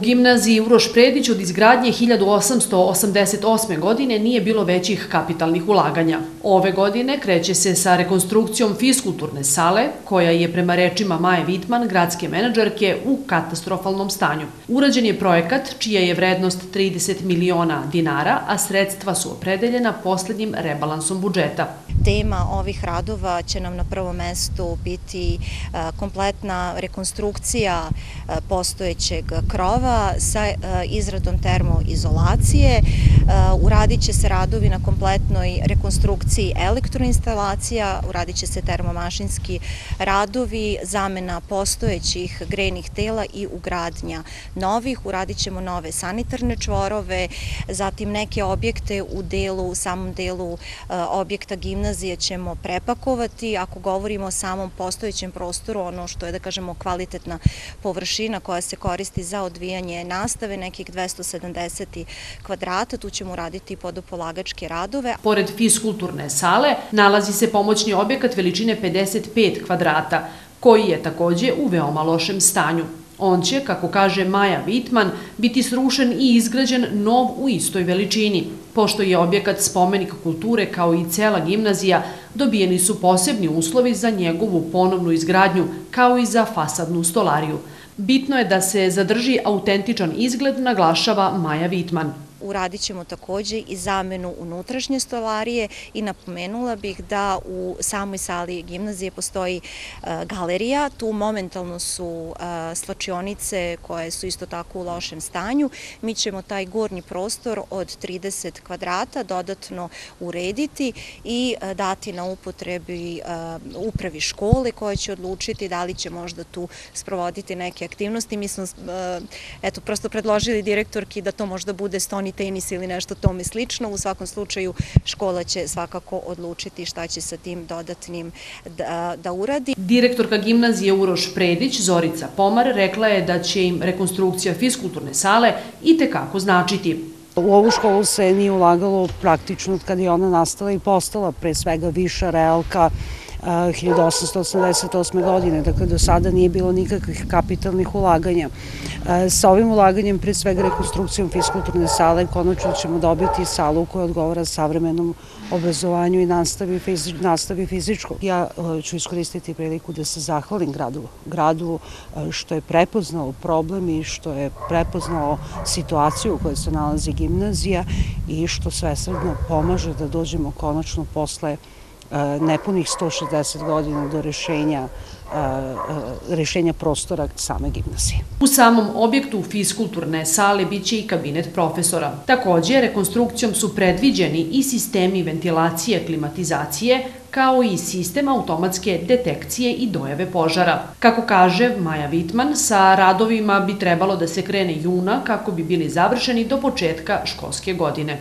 gimnaziji Uroš Predić od izgradnje 1888. godine nije bilo većih kapitalnih ulaganja. Ove godine kreće se sa rekonstrukcijom fiskulturne sale, koja je prema rečima Maje Vitman, gradske menadžerke, u katastrofalnom stanju. Urađen je projekat čija je vrednost 30 miliona dinara, a sredstva su opredeljena poslednjim rebalansom budžeta. Tema ovih radova će nam na prvom mestu biti e, kompletna rekonstrukcija e, postojećeg krova sa e, izradom termoizolacije. Uradit će se radovi na kompletnoj rekonstrukciji elektroinstalacija, uradit će se termomašinski radovi, zamena postojećih grejnih tela i ugradnja novih. Uradit ćemo nove sanitarne čvorove, zatim neke objekte u delu, u samom delu objekta gimnazije ćemo prepakovati. Ako govorimo o samom postojećem prostoru, ono što je da kažemo kvalitetna površina koja se koristi za odvijanje nastave, nekih 270 kvadrata, tu ćemo uraditi podopolagačke radove. Pored fiskulturne sale nalazi se pomoćni objekat veličine 55 kvadrata, koji je takođe u veoma lošem stanju. On će, kako kaže Maja Vitman, biti srušen i izgrađen nov u istoj veličini. Pošto je objekat spomenik kulture kao i cela gimnazija, dobijeni su posebni uslovi za njegovu ponovnu izgradnju, kao i za fasadnu stolariju. Bitno je da se zadrži autentičan izgled, naglašava Maja Vitman. Uradit ćemo takođe i zamenu unutrašnje stolarije i napomenula bih da u samoj sali gimnazije postoji e, galerija. Tu momentalno su e, slačionice koje su isto tako u lošem stanju. Mi ćemo taj gornji prostor od 30 kvadrata dodatno urediti i e, dati na upotrebi upravi škole koja će odlučiti da li će možda tu sprovoditi neke aktivnosti. Mi smo eto, prosto predložili direktorki da to možda bude stoni ni tenis ili nešto tome slično. U svakom slučaju škola će svakako odlučiti šta će sa tim dodatnim da, da uradi. Direktorka gimnazije Uroš Predić, Zorica Pomar, rekla je da će im rekonstrukcija fiskulturne sale i tekako značiti. U ovu školu se nije ulagalo praktično od kada je ona nastala i postala pre svega viša realka 1888. godine, dakle do sada nije bilo nikakvih kapitalnih ulaganja. Sa ovim ulaganjem, pre svega rekonstrukcijom fiskulturne sale, konačno ćemo dobiti salu koja odgovara savremenom obrazovanju i nastavi, fizi, nastavi fizičko. Ja ću iskoristiti priliku da se zahvalim gradu, gradu što je prepoznao problem i što je prepoznao situaciju u kojoj se nalazi gimnazija i što svesredno pomaže da dođemo konačno posle E, nepunih 160 godina do rešenja e, e, rešenja prostora same gimnazije. U samom objektu fiskulturne sale biće i kabinet profesora. Takođe, rekonstrukcijom su predviđeni i sistemi ventilacije, klimatizacije, kao i sistem automatske detekcije i dojave požara. Kako kaže Maja Vitman, sa radovima bi trebalo da se krene juna kako bi bili završeni do početka školske godine.